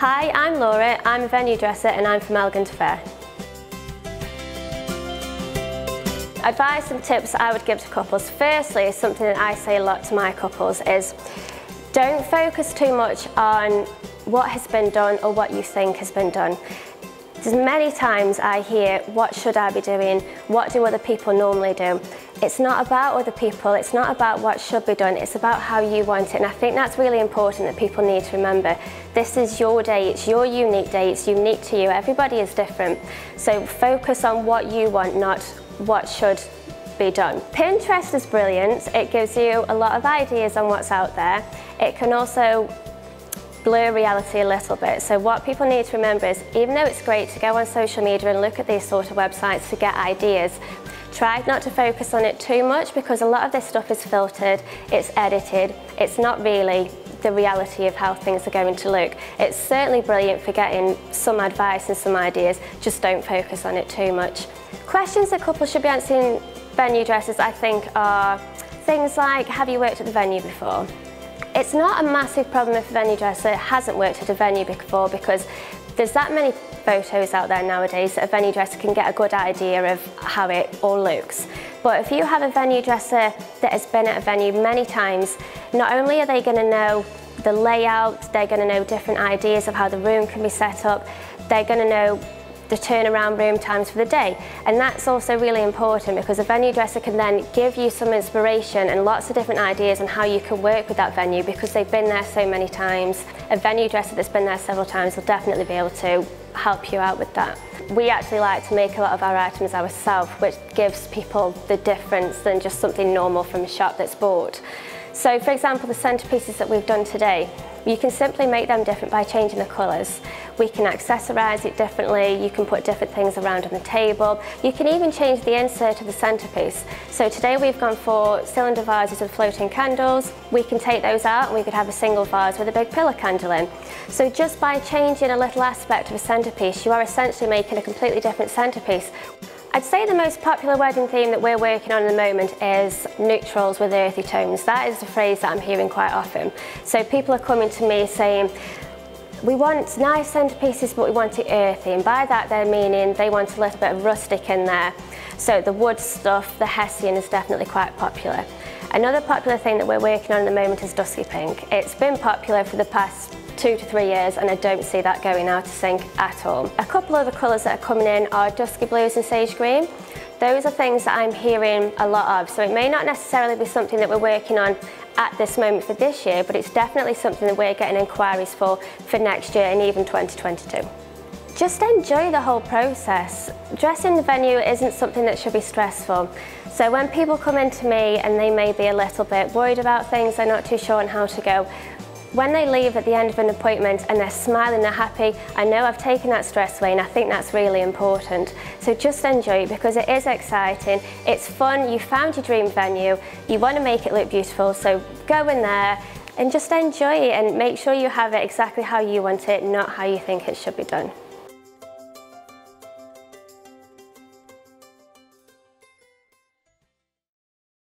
Hi, I'm Laura, I'm a venue dresser and I'm from Elegant Affair. Advice and tips I would give to couples. Firstly, something that I say a lot to my couples is don't focus too much on what has been done or what you think has been done. Many times I hear, what should I be doing? What do other people normally do? It's not about other people, it's not about what should be done, it's about how you want it. And I think that's really important that people need to remember. This is your day, it's your unique day, it's unique to you. Everybody is different. So focus on what you want, not what should be done. Pinterest is brilliant. It gives you a lot of ideas on what's out there. It can also blur reality a little bit. So what people need to remember is even though it's great to go on social media and look at these sort of websites to get ideas, try not to focus on it too much because a lot of this stuff is filtered, it's edited, it's not really the reality of how things are going to look. It's certainly brilliant for getting some advice and some ideas, just don't focus on it too much. Questions that couples should be answering venue dresses I think are things like have you worked at the venue before? It's not a massive problem if a venue dresser hasn't worked at a venue before because there's that many photos out there nowadays that a venue dresser can get a good idea of how it all looks. But if you have a venue dresser that has been at a venue many times, not only are they going to know the layout, they're going to know different ideas of how the room can be set up, they're going to know the turnaround room times for the day. And that's also really important because a venue dresser can then give you some inspiration and lots of different ideas on how you can work with that venue because they've been there so many times. A venue dresser that's been there several times will definitely be able to help you out with that. We actually like to make a lot of our items ourselves, which gives people the difference than just something normal from a shop that's bought. So for example, the centerpieces that we've done today, you can simply make them different by changing the colours. We can accessorise it differently, you can put different things around on the table. You can even change the insert of the centrepiece. So today we've gone for cylinder vases with floating candles. We can take those out and we could have a single vase with a big pillar candle in. So just by changing a little aspect of a centrepiece, you are essentially making a completely different centrepiece. I'd say the most popular wedding theme that we're working on at the moment is neutrals with earthy tones. That is the phrase that I'm hearing quite often. So people are coming to me saying, we want nice centerpieces but we want it earthy and by that they're meaning they want a little bit of rustic in there. So the wood stuff, the Hessian is definitely quite popular. Another popular thing that we're working on at the moment is dusky pink. It's been popular for the past two to three years and I don't see that going out of sync at all. A couple of the colours that are coming in are dusky blues and sage green. Those are things that I'm hearing a lot of, so it may not necessarily be something that we're working on at this moment for this year, but it's definitely something that we're getting inquiries for for next year and even 2022. Just enjoy the whole process. Dressing the venue isn't something that should be stressful. So when people come into me and they may be a little bit worried about things, they're not too sure on how to go, when they leave at the end of an appointment and they're smiling, they're happy, I know I've taken that stress away and I think that's really important. So just enjoy it because it is exciting, it's fun, you found your dream venue, you want to make it look beautiful, so go in there and just enjoy it and make sure you have it exactly how you want it, not how you think it should be done.